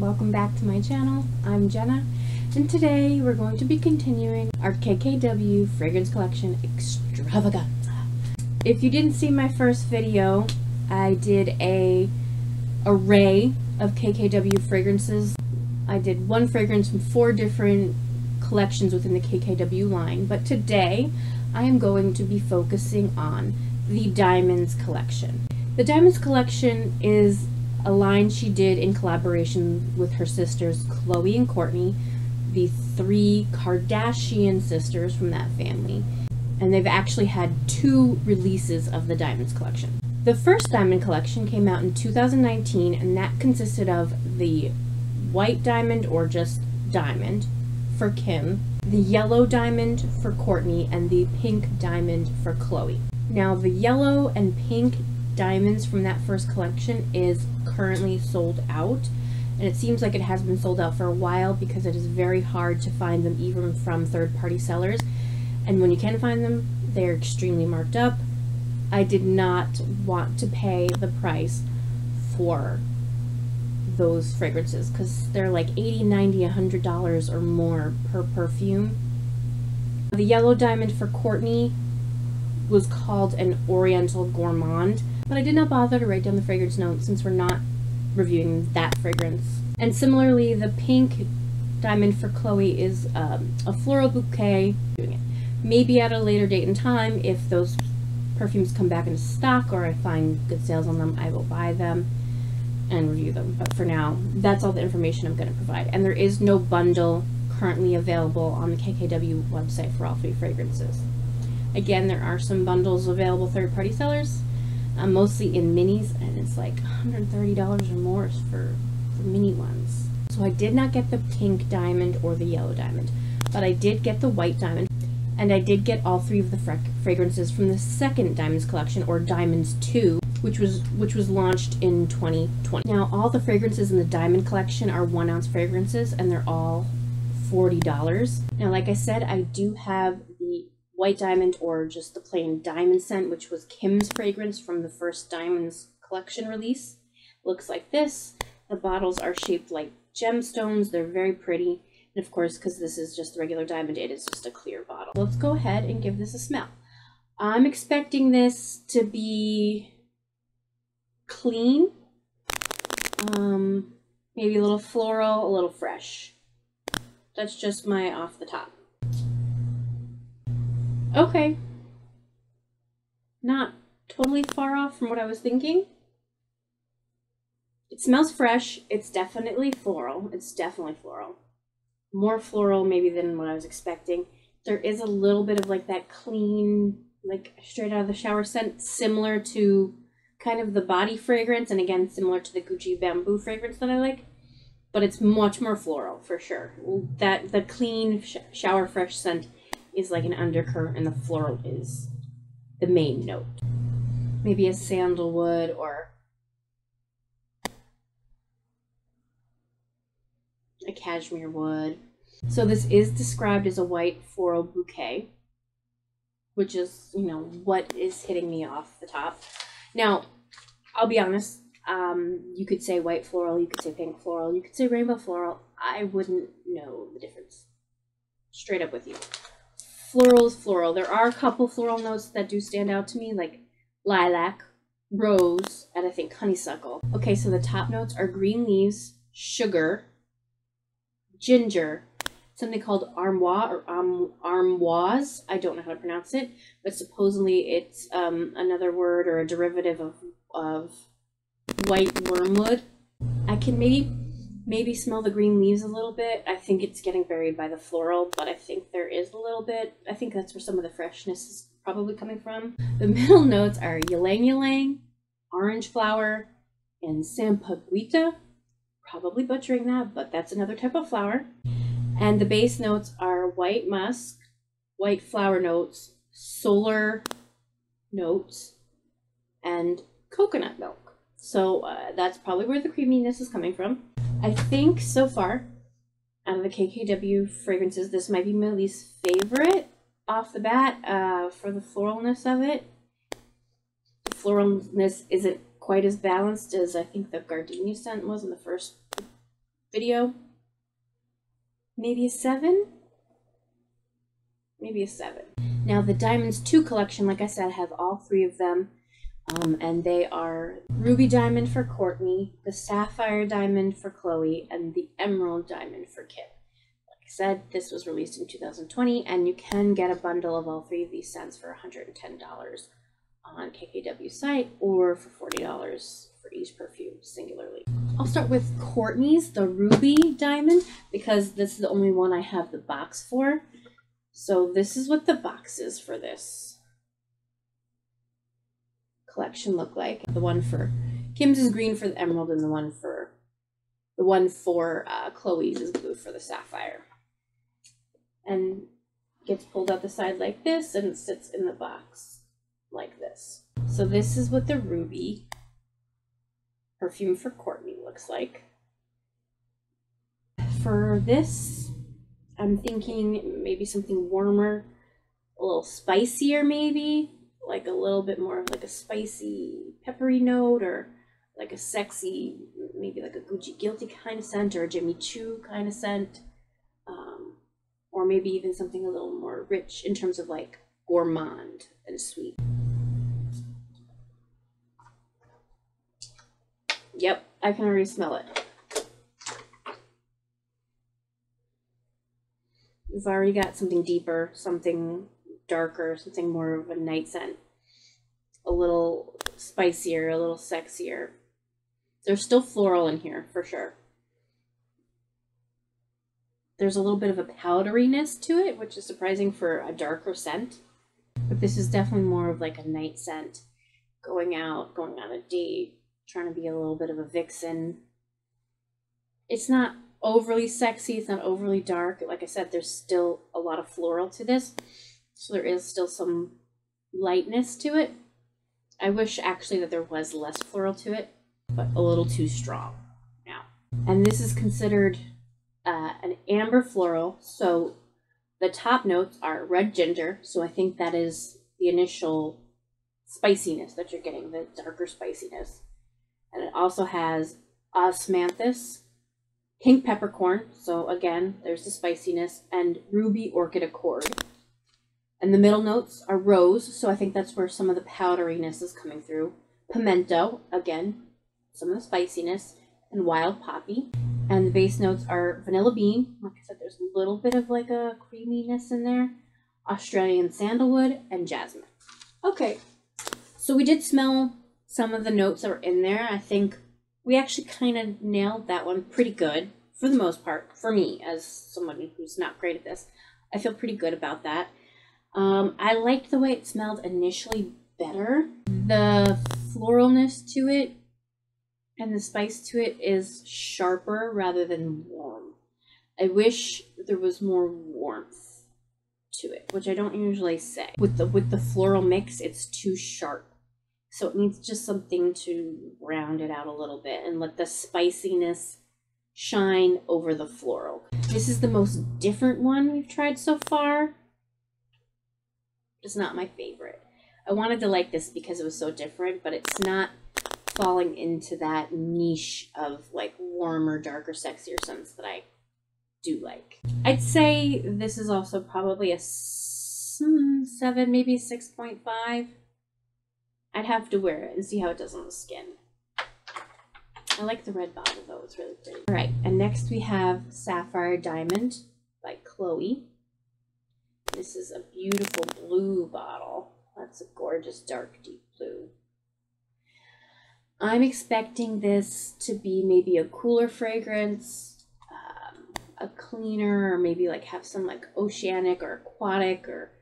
welcome back to my channel. I'm Jenna, and today we're going to be continuing our KKW Fragrance Collection Extravaganza. If you didn't see my first video, I did a array of KKW fragrances. I did one fragrance from four different collections within the KKW line, but today I am going to be focusing on the Diamonds collection. The Diamonds collection is a line she did in collaboration with her sisters Khloe and Kourtney, the three Kardashian sisters from that family. And they've actually had two releases of the Diamonds collection. The first Diamond collection came out in 2019, and that consisted of the white diamond or just diamond for Kim, the yellow diamond for Kourtney, and the pink diamond for Khloe. Now, the yellow and pink diamonds from that first collection is currently sold out. And it seems like it has been sold out for a while because it is very hard to find them even from third party sellers. And when you can find them, they're extremely marked up. I did not want to pay the price for those fragrances because they're like 80 90 100 dollars or more per perfume the yellow diamond for kourtney was called an oriental gourmand but I did not bother to write down the fragrance note since we're not reviewing that fragrance. And similarly, the pink diamond for Khloe is um, a floral bouquet. Maybe at a later date and time, if those perfumes come back into stock or I find good sales on them, I will buy them and review them. But for now, that's all the information I'm going to provide. And there is no bundle currently available on the KKW website for all three fragrances. Again, there are some bundles available third-party sellers, I'm mostly in minis, and it's like $130 or more for, for mini ones. So I did not get the pink diamond or the yellow diamond, but I did get the white diamond, and I did get all three of the fra fragrances from the second Diamonds collection, or Diamonds 2, which was which was launched in 2020. Now, all the fragrances in the Diamond collection are one ounce fragrances, and they're all $40. Now, like I said, I do have the white diamond or just the plain diamond scent, which was Kim's fragrance from the first Diamonds collection release. Looks like this. The bottles are shaped like gemstones. They're very pretty. And of course, because this is just the regular diamond, it is just a clear bottle. Let's go ahead and give this a smell. I'm expecting this to be clean, um, maybe a little floral, a little fresh. That's just my off the top. Okay. Not totally far off from what I was thinking. It smells fresh. It's definitely floral. It's definitely floral. More floral maybe than what I was expecting. There is a little bit of like that clean, like straight out of the shower scent, similar to kind of the body fragrance, and again, similar to the Gucci bamboo fragrance that I like. But it's much more floral for sure. That the clean sh shower fresh scent is like an undercurrent and the floral is the main note. Maybe a sandalwood or a cashmere wood. So this is described as a white floral bouquet, which is, you know, what is hitting me off the top. Now, I'll be honest, um, you could say white floral, you could say pink floral, you could say rainbow floral. I wouldn't know the difference. Straight up with you floral is floral. There are a couple floral notes that do stand out to me, like lilac, rose, and I think honeysuckle. Okay, so the top notes are green leaves, sugar, ginger, something called armoire or um, armoise. I don't know how to pronounce it, but supposedly it's um, another word or a derivative of, of white wormwood. I can maybe maybe smell the green leaves a little bit. I think it's getting buried by the floral, but I think there is a little bit. I think that's where some of the freshness is probably coming from. The middle notes are ylang ylang, orange flower, and sampaguita. Probably butchering that, but that's another type of flower. And the base notes are white musk, white flower notes, solar notes, and coconut milk. So uh, that's probably where the creaminess is coming from. I think so far, out of the KKW fragrances, this might be my least favorite off the bat uh, for the floralness of it. The floralness isn't quite as balanced as I think the gardenia scent was in the first video. Maybe a seven? Maybe a seven. Now the Diamonds 2 collection, like I said, I have all three of them. Um, and they are Ruby Diamond for Kourtney, the Sapphire Diamond for Khloe, and the Emerald Diamond for Kim. Like I said, this was released in 2020, and you can get a bundle of all three of these scents for $110 on KKW site or for $40 for each perfume singularly. I'll start with Kourtney's, the Ruby Diamond, because this is the only one I have the box for. So this is what the box is for this collection look like. The one for Kim's is green for the emerald, and the one for the one for uh, Khloe's is blue for the sapphire. And gets pulled out the side like this and sits in the box like this. So this is what the ruby perfume for Kourtney looks like. For this, I'm thinking maybe something warmer, a little spicier maybe, like a little bit more of like a spicy peppery note or like a sexy, maybe like a Gucci Guilty kind of scent or a Jimmy Choo kind of scent. Um, or maybe even something a little more rich in terms of like gourmand and sweet. Yep, I can already smell it. We've already got something deeper, something darker, something more of a night scent. A little spicier, a little sexier. There's still floral in here, for sure. There's a little bit of a powderiness to it, which is surprising for a darker scent. But this is definitely more of like a night scent. Going out, going on a date, trying to be a little bit of a vixen. It's not overly sexy, it's not overly dark. Like I said, there's still a lot of floral to this. So there is still some lightness to it. I wish actually that there was less floral to it, but a little too strong now. And this is considered uh, an amber floral. So the top notes are red ginger. So I think that is the initial spiciness that you're getting, the darker spiciness. And it also has osmanthus, pink peppercorn. So again, there's the spiciness, and ruby orchid accord. And the middle notes are rose, so I think that's where some of the powderiness is coming through. Pimento, again, some of the spiciness, and wild poppy. And the base notes are vanilla bean. Like I said, there's a little bit of like a creaminess in there. Australian sandalwood and jasmine. Okay, so we did smell some of the notes that were in there. I think we actually kind of nailed that one pretty good for the most part. For me, as someone who's not great at this, I feel pretty good about that. Um, I liked the way it smelled initially better. The floralness to it and the spice to it is sharper rather than warm. I wish there was more warmth to it, which I don't usually say. With the with the floral mix, it's too sharp. So it needs just something to round it out a little bit and let the spiciness shine over the floral. This is the most different one we've tried so far. It's not my favorite. I wanted to like this because it was so different, but it's not falling into that niche of like warmer, darker, sexier scents that I do like. I'd say this is also probably a seven, maybe 6.5. I'd have to wear it and see how it does on the skin. I like the red bottle though, it's really pretty. All right, and next we have Sapphire Diamond by Khloe. This is a beautiful blue bottle. That's a gorgeous dark deep blue. I'm expecting this to be maybe a cooler fragrance, um, a cleaner, or maybe like have some like oceanic or aquatic or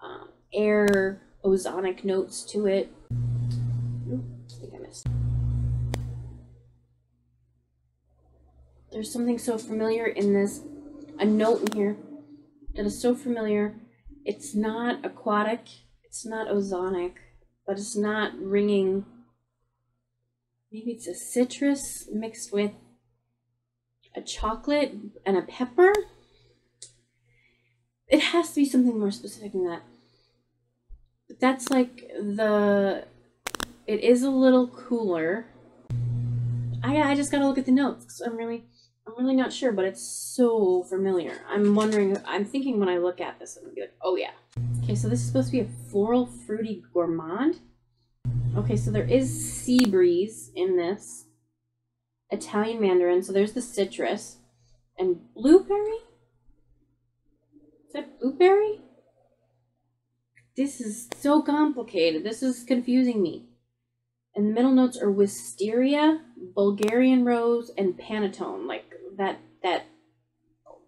um, air ozonic notes to it. I think I missed. There's something so familiar in this, a note in here that is so familiar. It's not aquatic, it's not ozonic, but it's not ringing. Maybe it's a citrus mixed with a chocolate and a pepper. It has to be something more specific than that. But that's like the it is a little cooler. I I just gotta look at the notes because I'm really I'm really not sure, but it's so familiar. I'm wondering, I'm thinking when I look at this, I'm gonna be like, oh yeah. Okay, so this is supposed to be a floral fruity gourmand. Okay, so there is sea breeze in this. Italian mandarin, so there's the citrus. And blueberry? Is that blueberry? This is so complicated. This is confusing me. And the middle notes are wisteria, Bulgarian rose, and panettone, like that that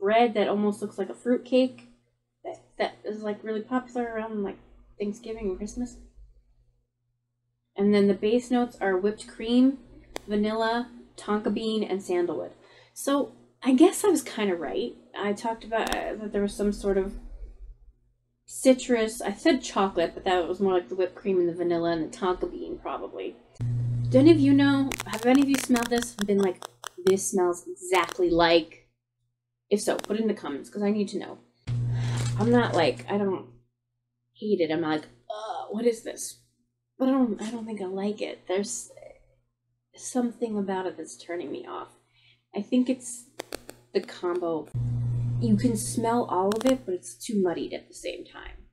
bread that almost looks like a fruit cake that, that is like really popular around like Thanksgiving and Christmas. And then the base notes are whipped cream, vanilla, tonka bean, and sandalwood. So I guess I was kind of right. I talked about uh, that there was some sort of citrus. I said chocolate, but that was more like the whipped cream and the vanilla and the tonka bean, probably. Do any of you know? Have any of you smelled this? Been like, this smells exactly like. If so, put it in the comments because I need to know. I'm not like I don't hate it. I'm like, what is this? But I don't. I don't think I like it. There's something about it that's turning me off. I think it's the combo you can smell all of it, but it's too muddied at the same time.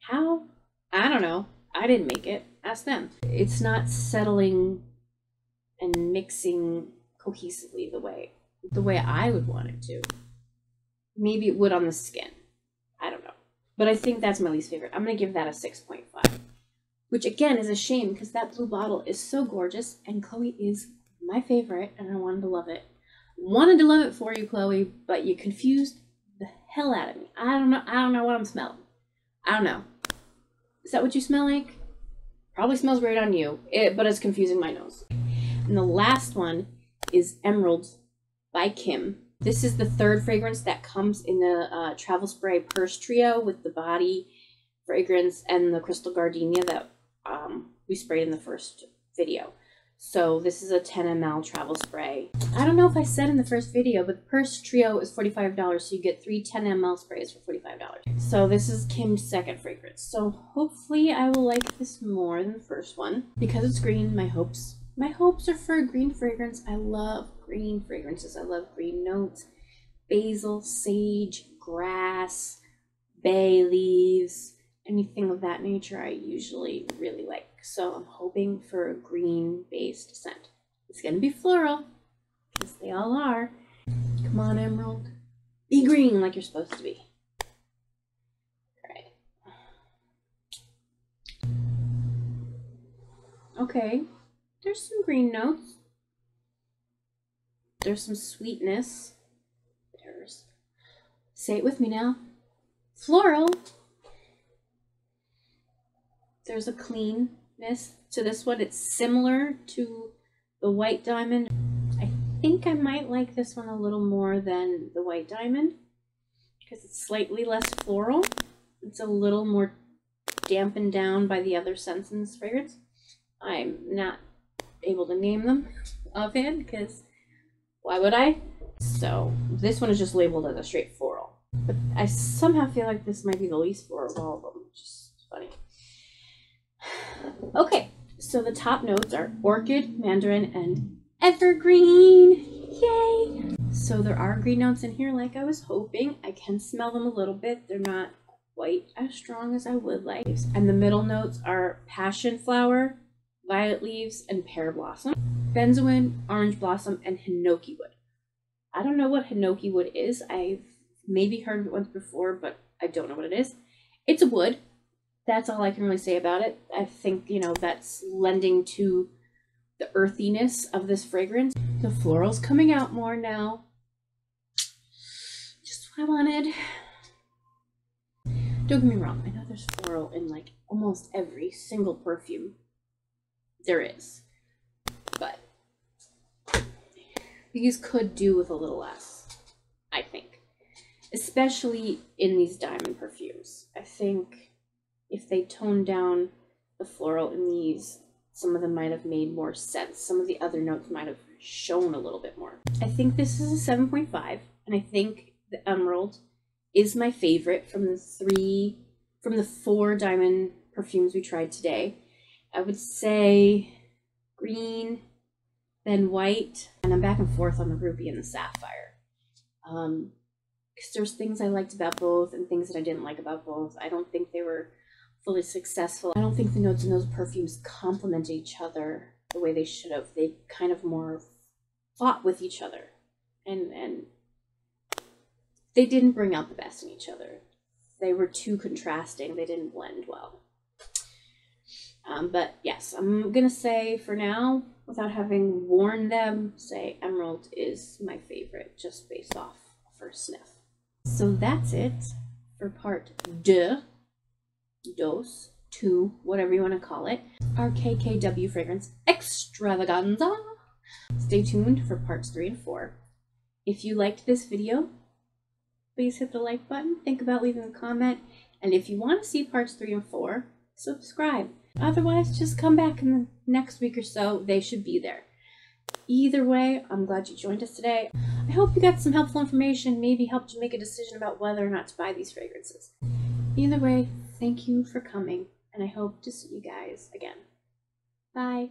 How? I don't know. I didn't make it. Ask them. It's not settling and mixing cohesively the way the way I would want it to. Maybe it would on the skin. I don't know. But I think that's my least favorite. I'm going to give that a 6.5. Which again is a shame because that blue bottle is so gorgeous and Khloe is my favorite and I wanted to love it wanted to love it for you, Khloe, but you confused the hell out of me. I don't know. I don't know what I'm smelling. I don't know. Is that what you smell like? Probably smells great on you, it, but it's confusing my nose. And the last one is Emerald by Kim. This is the third fragrance that comes in the uh, Travel Spray Purse Trio with the body fragrance and the Crystal Gardenia that um, we sprayed in the first video. So this is a 10 ml travel spray. I don't know if I said in the first video, but the Purse Trio is $45, so you get three 10 ml sprays for $45. So this is Kim's second fragrance. So hopefully I will like this more than the first one. Because it's green, my hopes my hopes are for a green fragrance. I love green fragrances. I love green notes. Basil, sage, grass, bay leaves, anything of that nature I usually really like. So I'm hoping for a green based scent. It's going to be floral because they all are. Come on, Emerald. Be green like you're supposed to be. Okay. There's some green notes. There's some sweetness. There's. Say it with me now. Floral there's a cleanness to this one. It's similar to the white diamond. I think I might like this one a little more than the white diamond because it's slightly less floral. It's a little more dampened down by the other scents in this fragrance. I'm not able to name them offhand because why would I? So this one is just labeled as a straight floral. But I somehow feel like this might be the least floral of all of them, which is funny. Okay, so the top notes are orchid, mandarin, and evergreen. Yay! So there are green notes in here like I was hoping. I can smell them a little bit. They're not quite as strong as I would like. And the middle notes are passion flower, violet leaves, and pear blossom, benzoin, orange blossom, and hinoki wood. I don't know what hinoki wood is. I've maybe heard of it once before, but I don't know what it is. It's a wood that's all I can really say about it. I think, you know, that's lending to the earthiness of this fragrance. The floral's coming out more now. Just what I wanted. Don't get me wrong, I know there's floral in like almost every single perfume there is. But these could do with a little less, I think. Especially in these diamond perfumes. I think if they toned down the floral in these, some of them might have made more sense. Some of the other notes might have shown a little bit more. I think this is a 7.5, and I think the emerald is my favorite from the three, from the four diamond perfumes we tried today. I would say green, then white, and I'm back and forth on the ruby and the sapphire. Um, because there's things I liked about both and things that I didn't like about both. I don't think they were fully successful. I don't think the notes in those perfumes complement each other the way they should have. They kind of more fought with each other, and and they didn't bring out the best in each other. They were too contrasting. They didn't blend well. Um, but yes, I'm gonna say for now, without having worn them, say Emerald is my favorite, just based off first sniff. So that's it for part deux, dos, two, whatever you want to call it, our KKW fragrance extravaganza. Stay tuned for parts three and four. If you liked this video, please hit the like button, think about leaving a comment, and if you want to see parts three and four, subscribe. Otherwise, just come back in the next week or so. They should be there. Either way, I'm glad you joined us today. I hope you got some helpful information, maybe helped you make a decision about whether or not to buy these fragrances. Either way, thank you for coming, and I hope to see you guys again. Bye.